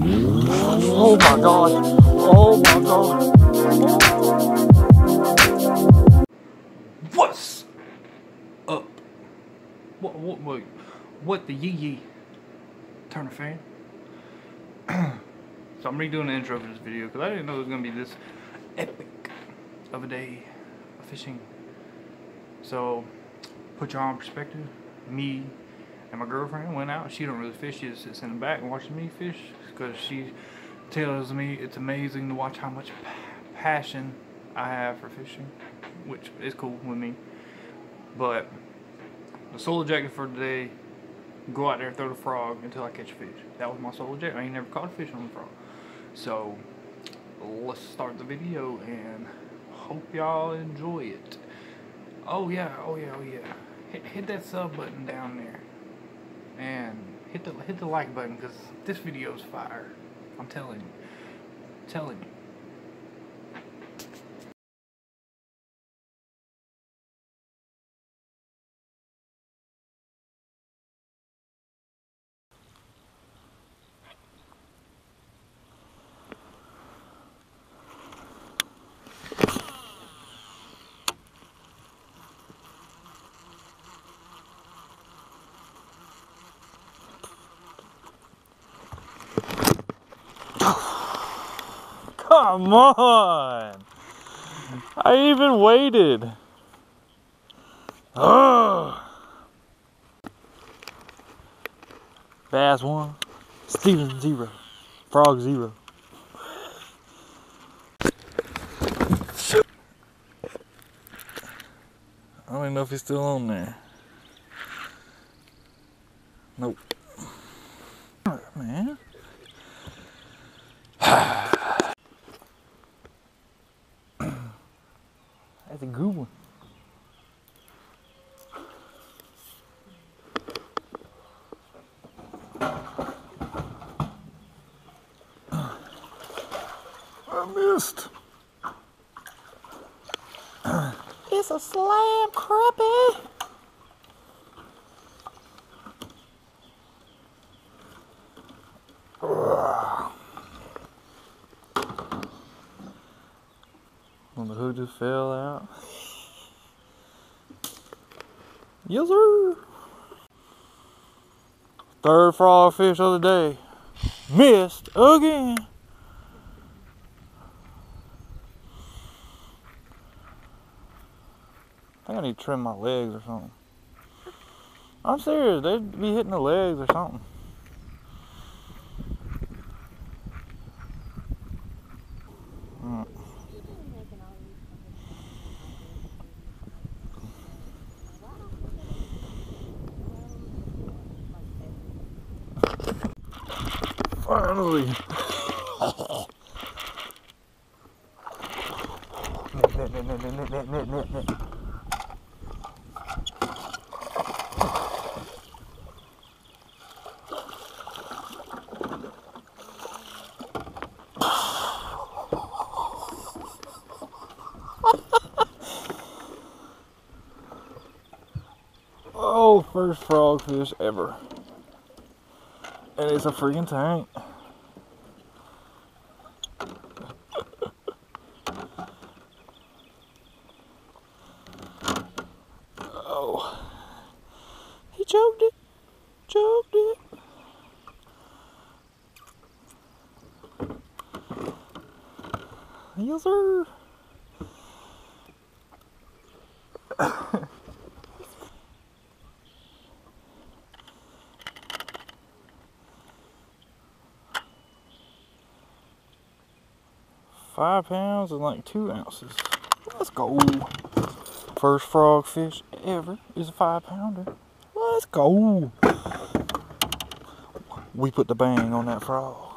Oh my god. Oh my god. What's up? What, what, what, what the yee yee? Turner fan? so I'm redoing the intro for this video because I didn't know it was going to be this epic of a day of fishing. So, put your own perspective. Me and my girlfriend went out. She don't really fish. She just sits in the back and watches me fish because she tells me it's amazing to watch how much passion I have for fishing, which is cool with me. But the sole objective for today, go out there and throw the frog until I catch a fish. That was my sole objective. I ain't never caught a fish on the frog. So let's start the video and hope y'all enjoy it. Oh yeah, oh yeah, oh yeah. Hit, hit that sub button down there hit the hit the like button because this video is fire. I'm telling you, I'm telling you. Come on! I even waited. Ugh. Bass one, Steven zero, Frog zero. I don't even know if he's still on there. Nope. Man. That's a good one. I missed. It's a slab crappie. When the just fell out. Yes, sir. Third frog fish of the day. Missed again. I think I need to trim my legs or something. I'm serious, they'd be hitting the legs or something. Mm. Finally. Net, net, net, first frogfish ever. And it's a freaking tank. oh. He choked it. Choked it. Yes, sir. Five pounds and like two ounces. Let's go. First frog fish ever is a five pounder. Let's go. We put the bang on that frog.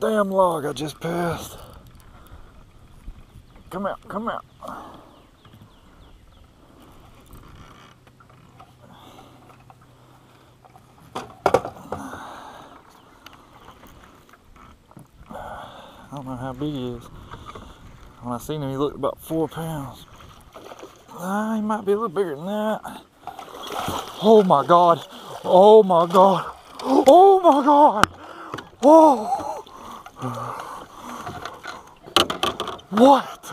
Damn log I just passed. Come out, come out. I don't know how big he is. When I seen him, he looked about four pounds. He might be a little bigger than that. Oh my God. Oh my God. Oh my God. Oh. What?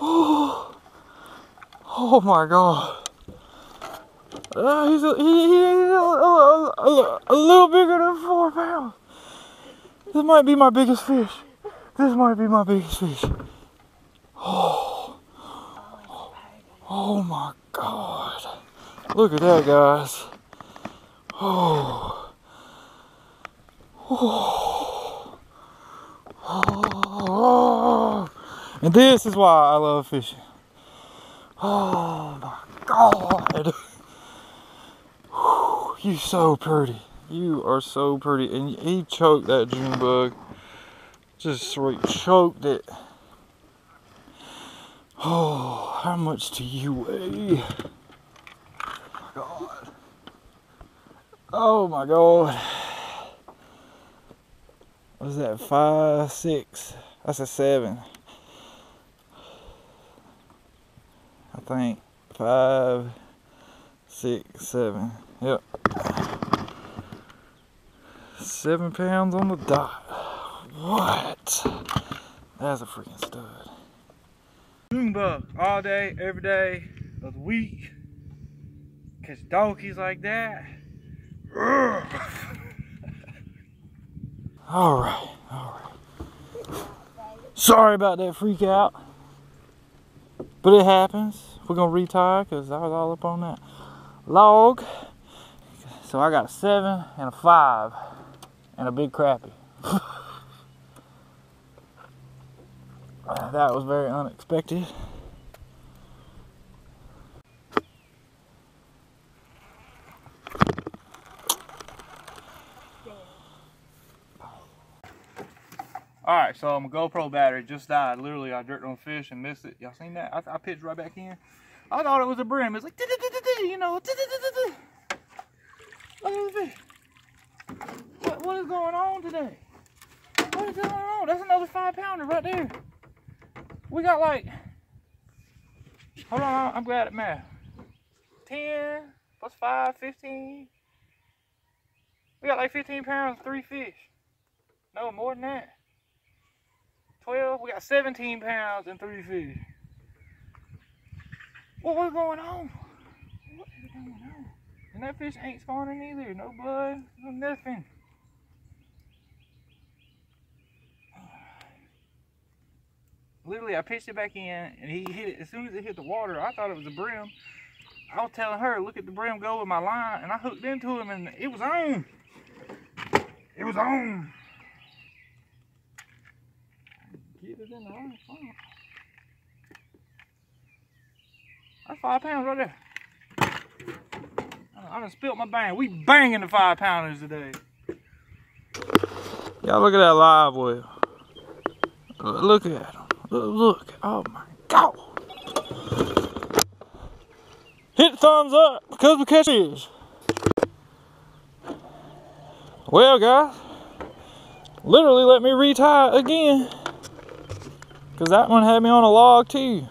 Oh. Oh my God. Uh, he's a, he, he's a, a, a, a little bigger than four pounds. This might be my biggest fish. This might be my biggest fish. Oh. Oh my God. Look at that, guys. Oh. Oh. Oh. And this is why I love fishing. Oh my God. You so pretty. You are so pretty. And he choked that June bug. Just straight choked it. Oh, how much do you weigh? Oh my God. Oh my God. What is that? Five, six. That's a seven. I think five, six, seven. Yep. Seven pounds on the dot. What? That's a freaking stud. Bug all day, every day of the week. Catch donkeys like that. Alright, alright. Sorry about that freak out. But it happens. We're gonna retire because I was all up on that log. So I got a seven and a five and a big crappie. that was very unexpected. Alright, so my GoPro battery just died. Literally, I jerked on fish and missed it. Y'all seen that? I, I pitched right back in. I thought it was a brim. It's like, you know. What, what is going on today? What is going on? That's another five pounder right there. We got like, hold on, I'm glad at math. 10 plus 5, 15. We got like 15 pounds, three fish. No, more than that. 12, we got 17 pounds and three fish. What was going on? What is going on? And that fish ain't spawning either. No blood, no nothing. Literally, I pitched it back in, and he hit it. As soon as it hit the water, I thought it was a brim. I was telling her, look at the brim go with my line, and I hooked into him, and it was on. It was on. Get it in the line. That's five pounds right there. I done spilt my bang. We banging the five pounders today. Y'all look at that live well. Look at him. Look, look. Oh my God. Hit thumbs up because we catch fish. Well, guys, literally let me retie again. Because that one had me on a log too.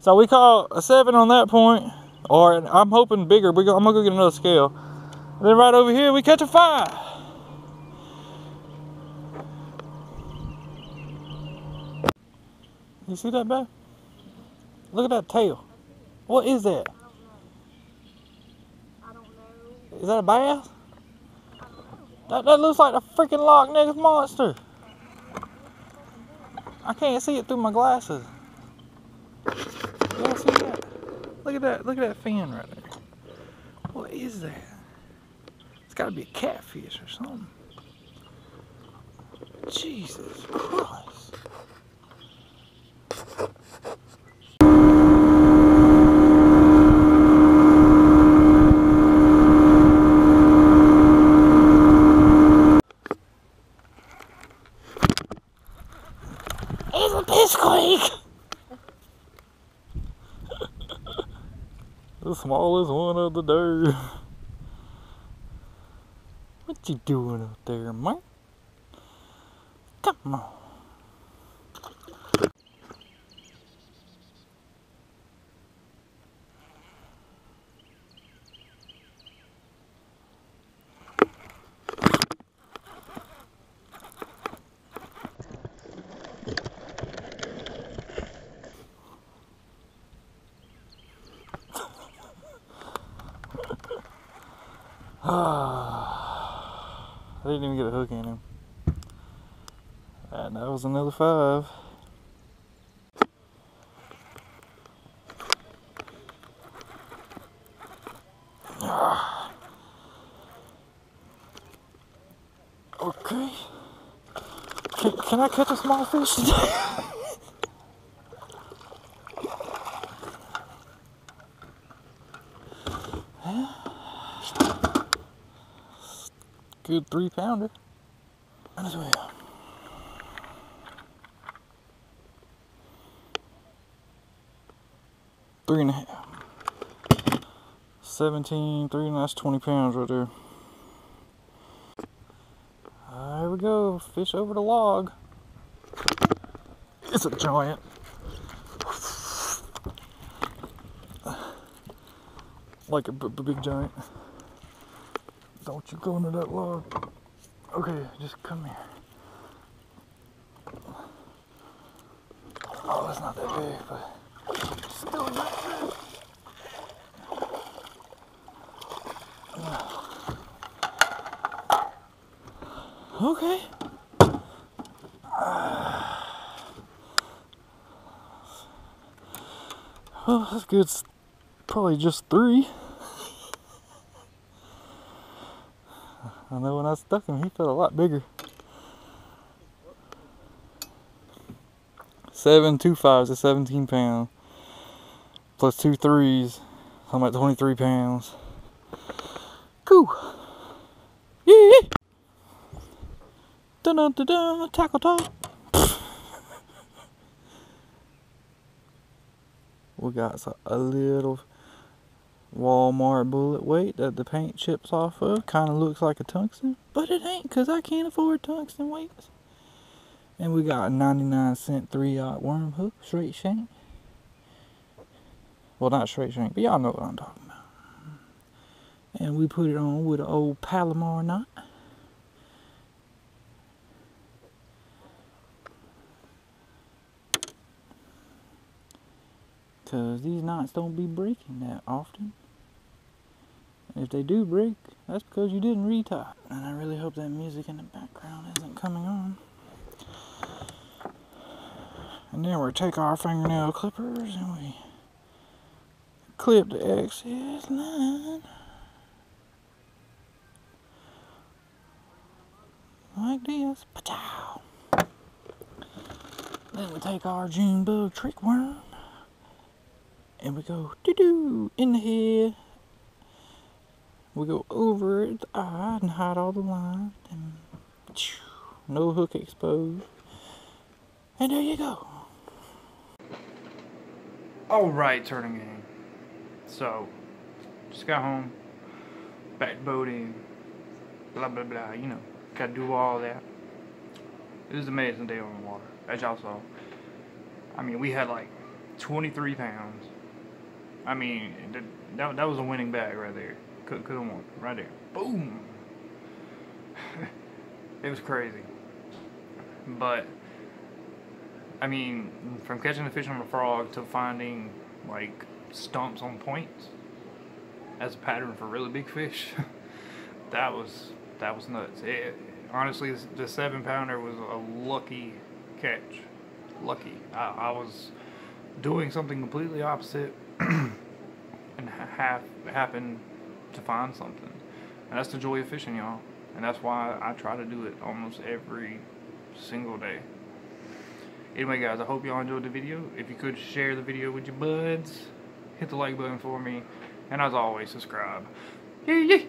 So we caught a seven on that point, or I'm hoping bigger. We go, I'm gonna go get another scale. And then right over here we catch a five. You see that, babe? Look at that tail. What is that? Is that a bass? That, that looks like a freaking Loch Ness monster. I can't see it through my glasses. Y'all see that? Look at that. Look at that fin right there. What is that? It's got to be a catfish or something. Jesus Christ. The smallest one of the day. What you doing up there, man? Come on. Ah. I didn't even get a hook in him. And that was another five. Okay. Can, can I catch a small fish today? Good three pounder. Three and a half. 17, three and that's 20 pounds right there. There we go, fish over the log. It's a giant. Like a big giant. Don't you go into that log. Okay, just come here. Oh, it's not that big, but still Okay. Well, that's good. It's probably just three. I know when I stuck him, he felt a lot bigger. Seven two fives at 17 pounds. Plus two threes. I'm at 23 pounds. Cool. Yeah. Dun dun dun dun. Tackle top. we got a little Walmart bullet weight that the paint chips off of. Kind of looks like a tungsten, but it ain't because I can't afford tungsten weights. And we got a 99 cent 3 aught worm hook, straight shank. Well, not straight shank, but y'all know what I'm talking about. And we put it on with an old Palomar knot. Because these knots don't be breaking that often. If they do break, that's because you didn't retie. And I really hope that music in the background isn't coming on. And then we take our fingernail clippers and we clip the excess line. Like this. Then we take our June bug trick worm and we go doo doo in head. We go over the eye and hide all the lines and no hook exposed. And there you go. Alright, turning game. So, just got home, back boating, blah blah blah, you know, gotta do all that. It was an amazing day on the water, as y'all saw. I mean, we had like 23 pounds. I mean, th- that, that was a winning bag right there. Could could have won right there. Boom. it was crazy. But I mean, from catching the fish on the frog to finding like stumps on points as a pattern for really big fish, that was that was nuts. It, honestly, the seven pounder was a lucky catch. Lucky. I, I was doing something completely opposite and ha- half happened to find something. And that's the joy of fishing, y'all. And that's why I try to do it almost every single day. Anyway, guys, I hope y'all enjoyed the video. If you could share the video with your buds, hit the like button for me, and as always, subscribe. Yay, yay!